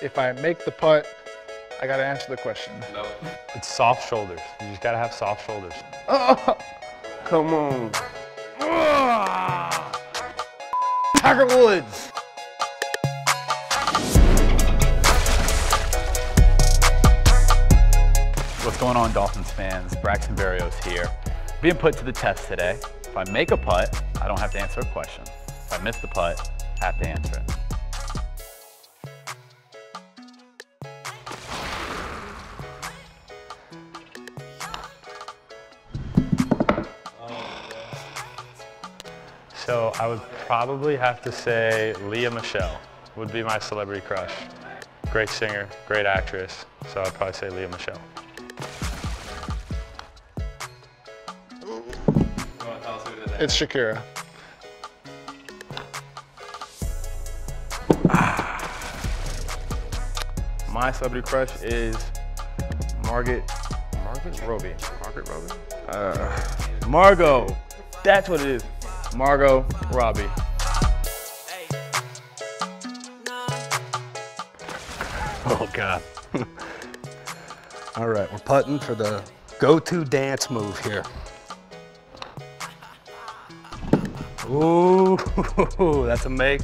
if I make the putt, I gotta answer the question. No. It's soft shoulders. You just gotta have soft shoulders. Oh, Come on. Ah! Tiger Woods. What's going on, Dolphins fans? Braxton Berrios here. Being put to the test today. If I make a putt, I don't have to answer a question. If I miss the putt, I have to answer it. So I would probably have to say Lea Michele would be my celebrity crush. Great singer, great actress. So I'd probably say Lea Michele. It's Shakira. My celebrity crush is Margaret. Margaret Robbie. Margaret Robbie. Uh, Margot. That's what it is. Margot Robbie. Oh, God. All right, we're putting for the go-to dance move here. Ooh, that's a make.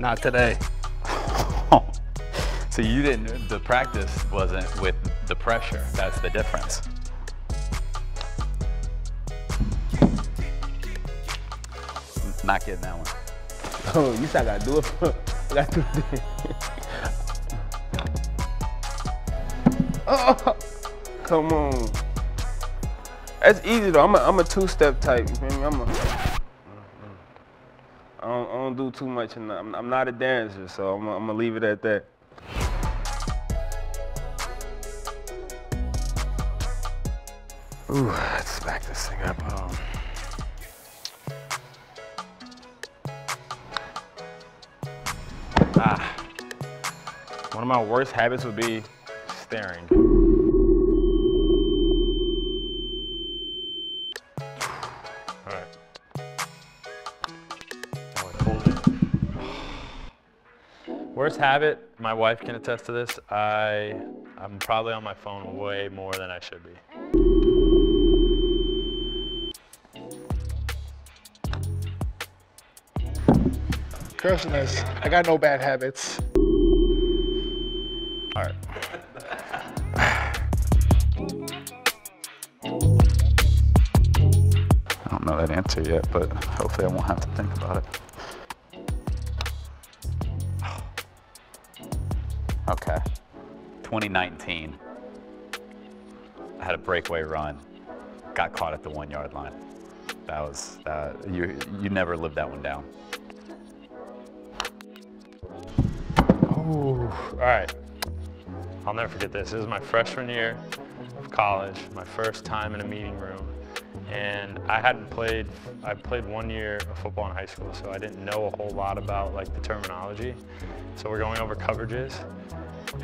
Not today. So you didn't, the practice wasn't with the pressure. That's the difference. Not getting that one. Oh, you said I gotta do it. I gotta do it. oh, come on. That's easy though. I'm a, I'm a two-step type. You feel me? I'm a. I don't, I don't do too much, and I'm, I'm not a dancer, so I'm, I'm gonna leave it at that. Ooh, let's back this thing up. Um, ah, one of my worst habits would be staring. All right. Worst habit, my wife can attest to this. I, I'm probably on my phone way more than I should be. Question is, I got no bad habits. All right. I don't know that answer yet, but hopefully I won't have to think about it. Okay. 2019. I had a breakaway run. Got caught at the one yard line. That was, uh, you, you never lived that one down. Ooh, all right. I'll never forget this. This is my freshman year of college, my first time in a meeting room. And I hadn't played, I played one year of football in high school, so I didn't know a whole lot about like the terminology. So we're going over coverages.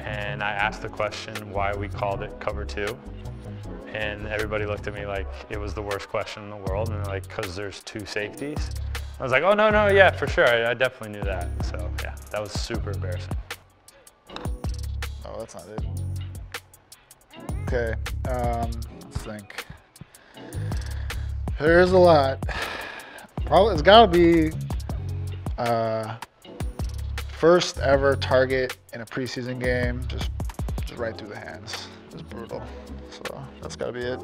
And I asked the question why we called it cover two. And everybody looked at me like it was the worst question in the world. And they're like, cause there's two safeties. I was like, oh no, no, yeah, for sure. I, I definitely knew that. So yeah, that was super embarrassing. Oh, that's not it. Okay, um, let's think. There's a lot. Probably it's gotta be uh, first ever target in a preseason game, just just right through the hands. It's brutal. So that's gotta be it.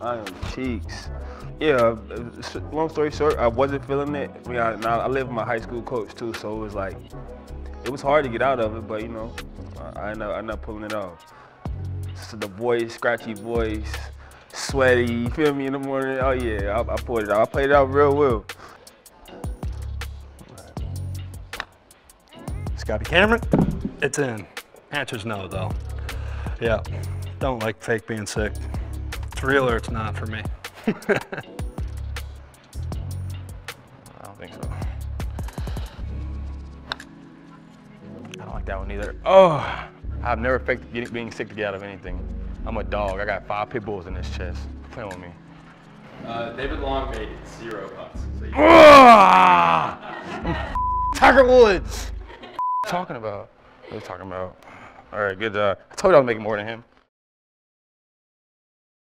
I am cheeks. Yeah, uh, long story short, I wasn't feeling it. I, mean, I, I live with my high school coach too, so it was like, it was hard to get out of it, but you know, I, ended up, I ended up pulling it off. So the voice, scratchy voice, sweaty, you feel me in the morning? Oh yeah, I, I pulled it out. I played it out real well. Scotty Cameron, it's in. Answer's no, though. Yeah, don't like fake being sick. It's real or it's not for me. I don't think so. I don't like that one either. Oh, I've never faked getting, being sick to get out of anything. I'm a dog. I got five pit bulls in this chest. Playing with me. Uh, David Long made zero putts. So you Tiger Woods. talking about? What are you talking about? All right, good job. I told you I was making more than him.